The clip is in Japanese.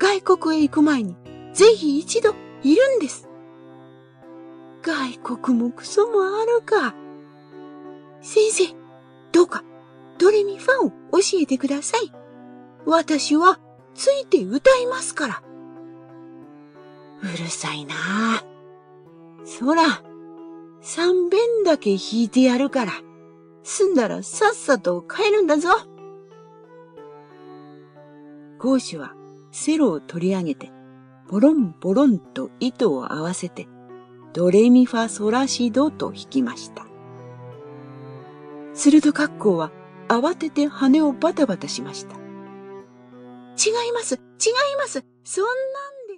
外国へ行く前に、ぜひ一度いるんです。外国もクソもあるか。先生、どうか、ドレミファンを教えてください。私は、ついて歌いますから。うるさいなあ。そら、三遍だけ弾いてやるから、済んだらさっさと帰るんだぞ。講師はセロを取り上げて、ボロンボロンと糸を合わせて、ドレミファソラシドと弾きました。するとカッコウは慌てて羽をバタバタしました。違います、違います、そんなん